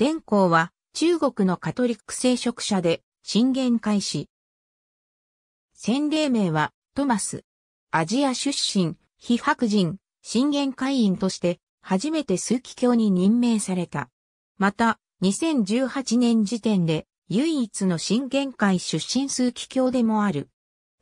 伝公は中国のカトリック聖職者で信玄開始。洗礼名はトマス。アジア出身、非白人、信玄会員として初めて枢機卿に任命された。また、2018年時点で唯一の信玄会出身枢機卿でもある。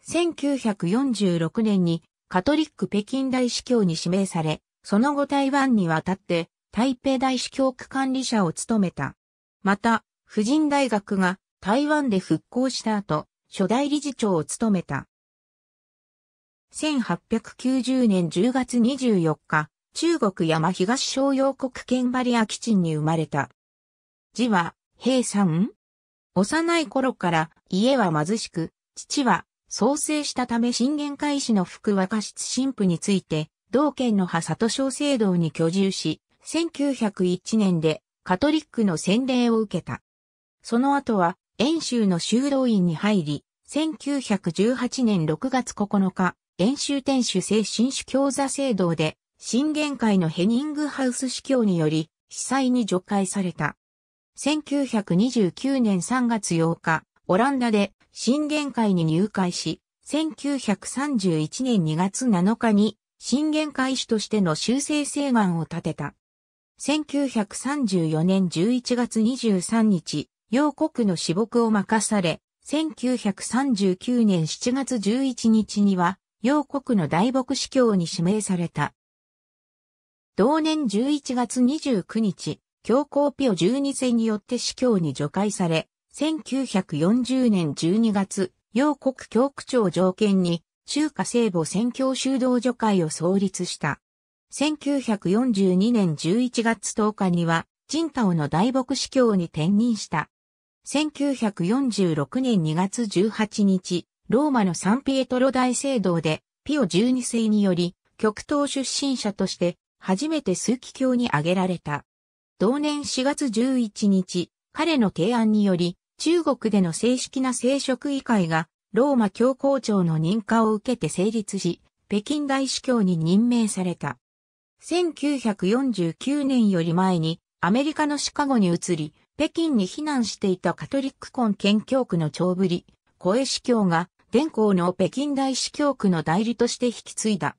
1946年にカトリック北京大司教に指名され、その後台湾に渡って台北大司教区管理者を務めた。また、婦人大学が台湾で復興した後、初代理事長を務めた。1890年10月24日、中国山東商用国県バリア基地に生まれた。字は、平さん幼い頃から家は貧しく、父は創生したため信玄開始の福若室神父について、同県の派里小聖堂に居住し、1901年でカトリックの洗礼を受けた。その後は、遠州の修道院に入り、1918年6月9日、遠州天主聖新主教座聖堂で、信玄会のヘニングハウス司教により、被災に除会された。1929年3月8日、オランダで信玄会に入会し、1931年2月7日に信玄会主としての修正請願を立てた。1934年11月23日、陽国の死木を任され、1939年7月11日には、陽国の大牧司教に指名された。同年11月29日、教皇ピオ12世によって司教に除会され、1940年12月、陽国教区長条件に中華西部宣教修道女会を創立した。1942年11月10日には、ジンタオの大牧司教に転任した。1946年2月18日、ローマのサンピエトロ大聖堂で、ピオ12世により、極東出身者として初めて枢機卿に挙げられた。同年4月11日、彼の提案により、中国での正式な聖職議会が、ローマ教皇庁の認可を受けて成立し、北京大司教に任命された。1949年より前にアメリカのシカゴに移り、北京に避難していたカトリック根県教区の長ぶり、小江司教が、伝公の北京大司教区の代理として引き継いだ。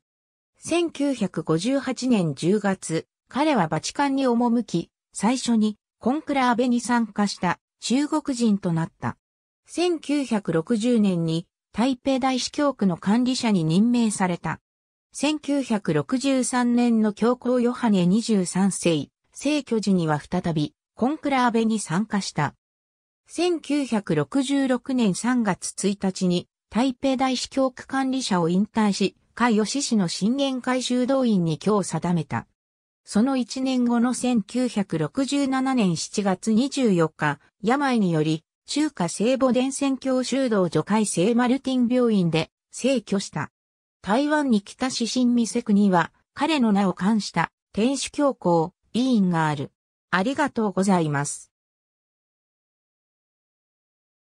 1958年10月、彼はバチカンに赴き、最初にコンクラーベに参加した中国人となった。1960年に台北大司教区の管理者に任命された。1963年の教皇ヨハネ23世、聖居時には再び、コンクラーベに参加した。1966年3月1日に、台北大司教区管理者を引退し、海吉市の信玄会修道院に今日定めた。その1年後の1967年7月24日、病により、中華聖母伝宣教修道女会聖マルティン病院で逝去した。台湾に来た指針未クには、彼の名を冠した天主教皇、委員がある。ありがとうございます。